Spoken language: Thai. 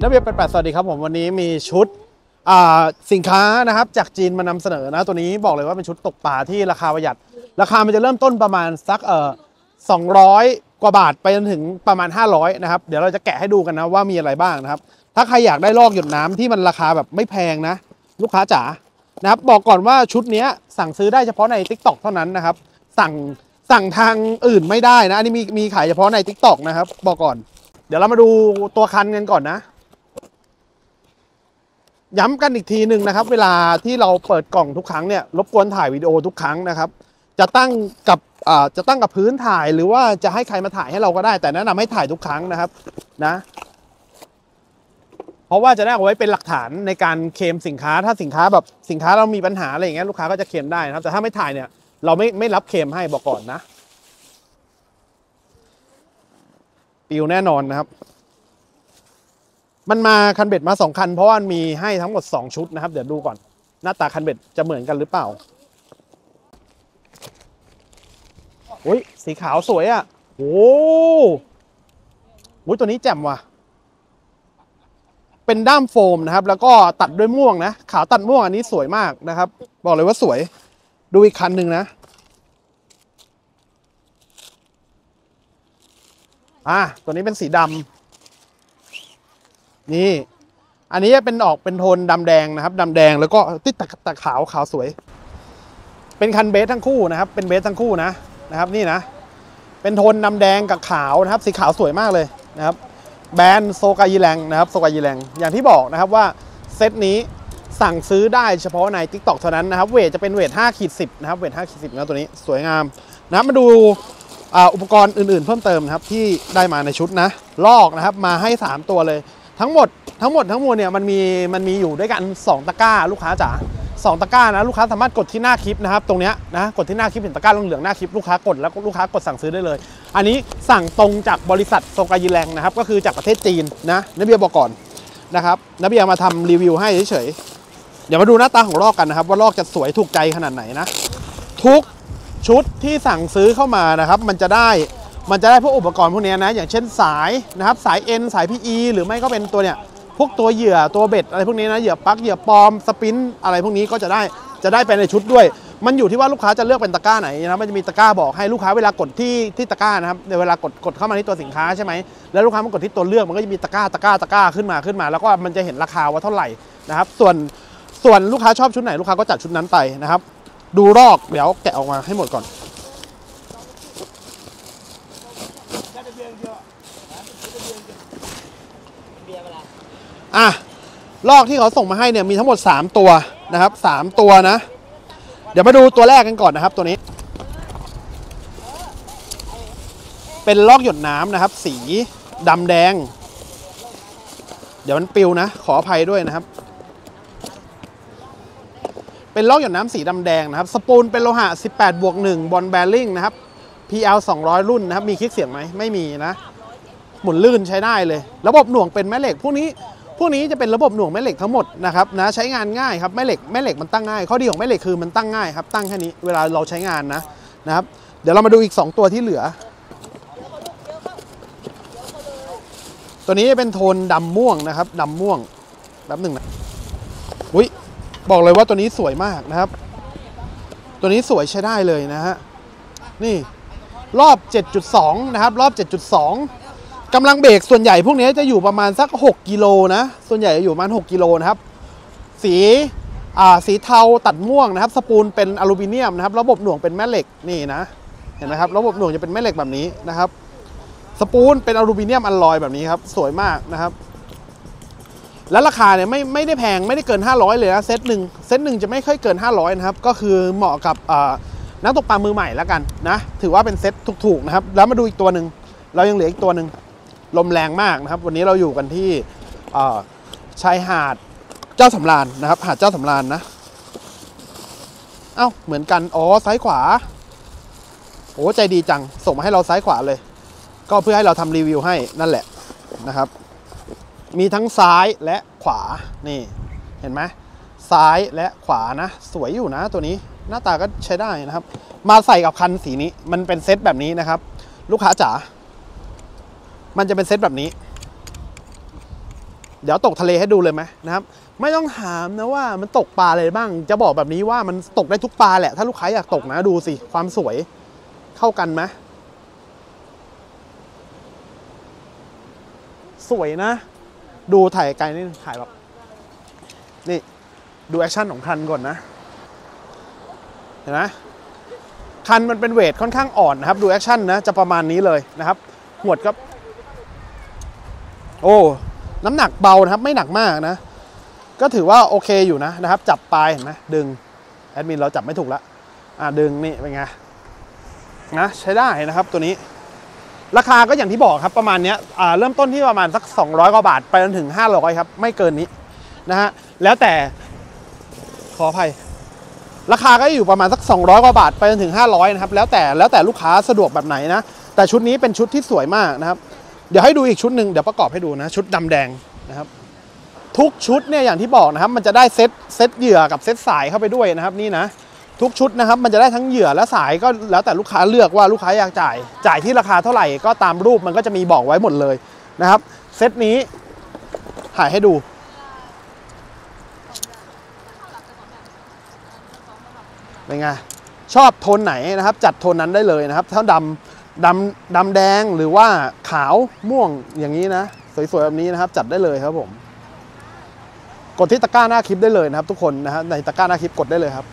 นักเรียนแปดสวัสดีครับผมวันนี้มีชุดสินค้านะครับจากจีนมานำเสนอนะตัวนี้บอกเลยว่าเป็นชุดตกปลาที่ราคาประหยัด ราคามันจะเริ่มต้นประมาณสักเอ่อสองร้อยกว่าบาทไปจนถึงประมาณ 500นะครับเดี๋ยวเราจะแกะให้ดูกันนะว่ามีอะไรบ้างนะครับ ถ้าใครอยากได้ลอกหยดน้ำที่มันราคาแบบไม่แพงนะ ลูกค้าจ๋านะครับบอกก่อนว่าชุดนี้สั่งซื้อได้เฉพาะใน Tik t o อกเท่านั้นนะครับ สั่งสั่งทางอื่นไม่ได้นะอันนี้มีมีขายเฉพาะใน Tik t o อกนะครับ บอกก่อน เดี๋ยวเรามาดูตัวคันกันก่อนนะ ย้ำกันอีกทีหนึ่งนะครับ เวลาที่เราเปิดกล่องทุกครั้งเนี่ยรบกวนถ่ายวิดีโอทุกครั้งนะครับ จะตั้งกับจะตั้งกับพื้นถ่ายหรือว่าจะให้ใครมาถ่ายให้เราก็ได้ แต่แนะนำให้ถ่ายทุกครั้งนะครับนะเพราะว่าจะได้เอาไว้เป็นหลักฐานในการเคลมสินค้า ถ้าสินค้าแบบสินค้าเรามีปัญหาอะไรอย่างเงี้ยลูกค้าก็จะเคลมได้นะครับ แต่ถ้าไม่ถ่ายเนี่ย เราไม่ไม่รับเคลมให้บอกก่อนนะปิวแน่นอนนะครับ มันมาคันเบ็ดมาสองคัน เพราะว่ามีให้ทั้งหมด 2 ชุดนะครับ เดี๋ยวดูก่อน หน้าตาคันเบ็ดจะเหมือนกันหรือเปล่าอุ้ยสีขาวสวยอะ่ะโอ้โหตัวนี้แจ่มว่ะ เป็นด้ามโฟมนะครับ แล้วก็ตัดด้วยม่วงนะ ขาวตัดม่วงอันนี้สวยมากนะครับ บอกเลยว่าสวย ดูอีกคันหนึ่งนะอะตัวนี้เป็นสีดำ นี่ อันนี้จะเป็นออกเป็นโทนดำแดงนะครับดำแดงแล้วก็ติดตะตะขาวขาวสวย เป็นคันเบสทั้งคู่นะครับ เป็นเบสทั้งคู่นะนะครับ นี่นะ เป็นโทนดำแดงกับขาวนะครับ สีขาวสวยมากเลยนะครับ แบรนด์โซกายีแรงนะครับโซกายีแรงอย่างที่บอกนะครับว่าเซตนี้สั่งซื้อได้เฉพาะใน Tik t o อกเท่านั้นนะครับเวทจะเป็นเวท5ขีด10นะครับเวท5ขีด10นะตัวนี้สวยงามนะครับมาดูอุปกรณ์อื่นๆ เพิ่มเติมนะครับที่ได้มาในชุดนะลอกนะครับมาให้ 3 ตัวเลย ทั้งหมดทั้งหมดทั้งมวลเนี่ยมันมีมันมีอยู่ด้วยกัน 2 ตะกร้าลูกค้าจ๋าสองตะกร้านะลูกค้าสามารถกดที่หน้าคลิปนะครับตรงเนี้ยนะกดที่หน้าคลิปเห็นตะกร้าเหลืองๆหน้าคลิปลูกค้ากดแล้วลูกค้ากดสั่งซื้อได้เลย อันนี้สั่งตรงจากบริษัทโซกายิแรงนะครับก็คือจากประเทศจีนนะนเบียบอกก่อนนะครับนเบียมาทำรีวิวให้เฉยๆเดี๋ยวมาดูหน้าตาของลอกกันนะครับ ว่าลอกจะสวยถูกใจขนาดไหนนะ ทุกชุดที่สั่งซื้อเข้ามานะครับ มันจะได้ มันจะได้พวกอุปกรณ์พวกนี้นะ อย่างเช่นสายนะครับ สายเอ็นสาย PE หรือไม่ก็เป็นตัวเนี้ยพวกตัวเหยื่อตัวเบ็ดอะไรพวกนี้นะเหยื่อปลั๊กเหยื่อปลอมสปินอะไรพวกนี้ก็จะได้จะได้ไปในชุดด้วย มันอยู่ที่ว่าลูกค้าจะเลือกเป็นตะกร้าไหนนะมันจะมีตะกร้าบอกให้ลูกค้าเวลากดที่ที่ตะกร้านะครับในเวลากดกดเข้ามาที่ตัวสินค้าใช่ไหมแล้วลูกค้ามันกดที่ตัวเลือกมันก็จะมีตะกร้าตะกร้าตะกร้าขึ้นมาขึ้นมา แล้วก็มันจะเห็นราคาว่าเท่าไหร่นะครับ ส่วนส่วนลูกค้าชอบชุดไหนลูกค้าก็จัดชุดนั้นไปนะครับ ดูรอกเดี๋ยวแกะออกมาให้หมดก่อน อะลอกที่เขาส่งมาให้เนี่ยมีทั้งหมด 3 ตัวนะครับ 3 ตัวนะ เดี๋ยวมาดูตัวแรกกันก่อนนะครับตัวนี้ เป็นลอกหยดน้ำนะครับ สีดำแดง เดี๋ยวมันปิวนะ ขออภัยด้วยนะครับ เป็นลอกหยดน้ำสีดำแดงนะครับ สปูลเป็นโลหะ 18 บวก 1 บอลแบริ่งนะครับ PL 200 รุ่นนะครับ มีคลิกเสียงไหมไม่มีนะ หมุนลื่นใช้ได้เลย ระบบหน่วงเป็นแม่เหล็กพวกนี้ พวกนี้จะเป็นระบบหน่วงแม่เหล็กทั้งหมดนะครับนะใช้งานง่ายครับแม่เหล็กแม่เหล็กมันตั้งง่ายข้อดีของแม่เหล็กคือมันตั้งง่ายครับตั้งแค่นี้เวลาเราใช้งานนะนะครับเดี๋ยวเรามาดูอีก 2 ตัวที่เหลือ ตัวนี้เป็นโทนดำม่วงนะครับดำม่วงแป๊บหนึ่งนะอุ้ยบอกเลยว่าตัวนี้สวยมากนะครับ ตัวนี้สวยใช้ได้เลยนะฮะนี่รอบ 7.2 นะครับ รอบ 7.2 กำลังเบรกส่วนใหญ่พวกนี้จะอยู่ประมาณสัก 6 กิโลนะ ส่วนใหญ่จะอยู่ประมาณ 6 กิโลนะครับ สีอ่าสีเทาตัดม่วงนะครับ สปูลเป็นอลูมิเนียมนะครับ ระบบหน่วงเป็นแม่เหล็กนี่นะ เห็นไหมครับ ระบบหน่วงจะเป็นแม่เหล็กแบบนี้นะครับ สปูลเป็นอลูมิเนียมอลลอยแบบนี้ครับ สวยมากนะครับ แล้วราคาเนี่ยไม่ไม่ได้แพงไม่ได้เกิน 500 เลยนะเซตหนึ่งเซตหนึ่งจะไม่ค่อยเกิน 500 นะครับ ก็คือเหมาะกับนักตกปลามือใหม่แล้วกันนะ ถือว่าเป็นเซตถูกๆนะครับ แล้วมาดูอีกตัวหนึ่งเรายังเหลืออีกตัวหนึ่ง ลมแรงมากนะครับ วันนี้เราอยู่กันที่ชายหาดเจ้าสำราญนะครับ หาดเจ้าสำราญนะเอ้าเหมือนกันอ๋อซ้ายขวาโอ้ใจดีจัง ส่งมาให้เราซ้ายขวาเลย ก็เพื่อให้เราทำรีวิวให้นั่นแหละนะครับ มีทั้งซ้ายและขวานี่เห็นไหมซ้ายและขวานะ สวยอยู่นะตัวนี้หน้าตาก็ใช้ได้นะครับ มาใส่กับคันสีนี้มันเป็นเซตแบบนี้นะครับ ลูกค้าจ๋า มันจะเป็นเซตแบบนี้ เดี๋ยวตกทะเลให้ดูเลยไหมนะครับ ไม่ต้องถามนะว่ามันตกปลาอะไรบ้าง จะบอกแบบนี้ว่ามันตกได้ทุกปลาแหละ ถ้าลูกค้าอยากตกนะดูสิ ความสวยเข้ากันไหมสวยนะ ดูถ่ายไกลนี่ถ่ายแบบนี่ดูแอคชั่นของคันก่อนนะ เห็นไหมคันมันเป็น weight ค่อนข้างอ่อนนะครับ ดู action นะจะประมาณนี้เลยนะครับ หวดก็ โอ้ น้ำหนักเบานะครับ ไม่หนักมากนะ ก็ถือว่าโอเคอยู่นะนะครับ จับปลายเห็นไหมดึง แอดมินเราจับไม่ถูกละอ่าดึงนี่เป็นไงนะใช้ได้นะครับตัวนี้ ราคาก็อย่างที่บอกครับประมาณเนี้ยอ่าเริ่มต้นที่ประมาณสัก 200กว่าบาท ไปจนถึง 500ครับไม่เกินนี้นะฮะแล้วแต่ขออภัยราคาก็อยู่ประมาณสัก 200กว่าบาทไปจนถึง 500นะครับแล้วแต่แล้วแต่ลูกค้าสะดวกแบบไหนนะแต่ชุดนี้เป็นชุดที่สวยมากนะครับ เดี๋ยวให้ดูอีกชุดหนึ่งเดี๋ยวประกอบให้ดูนะ ชุดดำแดงนะครับ ทุกชุดเนี่ยอย่างที่บอกนะครับ มันจะได้เซตเซตเหยื่อกับเซตสายเข้าไปด้วยนะครับนี่นะทุกชุดนะครับมันจะได้ทั้งเหยื่อและสายก็แล้วแต่ลูกค้าเลือกว่าลูกค้าอยากจ่าย จ่ายที่ราคาเท่าไหร่ก็ตามรูปมันก็จะมีบอกไว้หมดเลยนะครับ เซตนี้ถ่ายให้ดู เป็นไงชอบโทนไหนนะครับ จัดโทนนั้นได้เลยนะครับถ้าดำ ดำดำแดงหรือว่าขาวม่วงอย่างนี้นะ สวยๆ แบบนี้นะครับ จัดได้เลยครับผม กดที่ตะกร้าหน้าคลิปได้เลยนะครับ ทุกคนนะฮะในตะกร้าหน้าคลิปกดได้เลยครับ